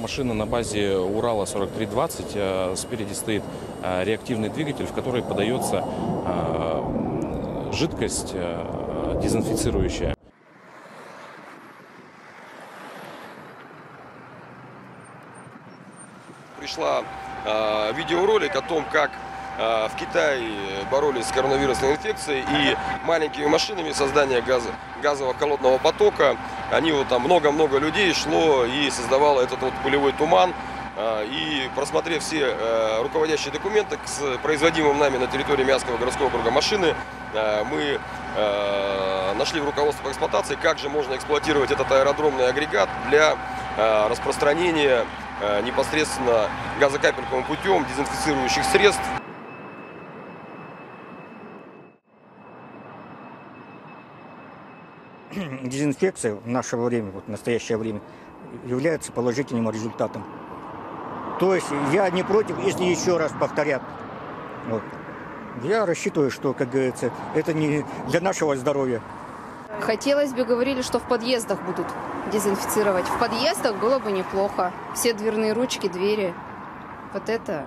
машина на базе Урала 4320. Э, Спереди стоит э, реактивный двигатель, в который подается э, жидкость дезинфицирующая. пришла э, видеоролик о том, как э, в Китае боролись с коронавирусной инфекцией и маленькими машинами создания газа, газового холодного потока. Они вот там много-много людей шло и создавало этот вот пылевой туман. Э, И просмотрев все э, руководящие документы с производимым нами на территории Мягкого городского округа машины, э, мы э, нашли в руководстве по эксплуатации, как же можно эксплуатировать этот аэродромный агрегат для распространения непосредственно газокапельковым путем дезинфицирующих средств. дезинфекция в наше время, вот в настоящее время, является положительным результатом. То есть я не против, если еще раз повторят. Вот. Я рассчитываю, что, как говорится, это не для нашего здоровья. Хотелось бы, говорили, что в подъездах будут дезинфицировать. В подъездах было бы неплохо. Все дверные ручки, двери. Вот это,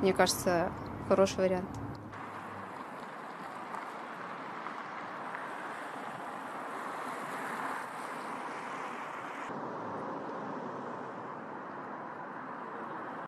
мне кажется, хороший вариант.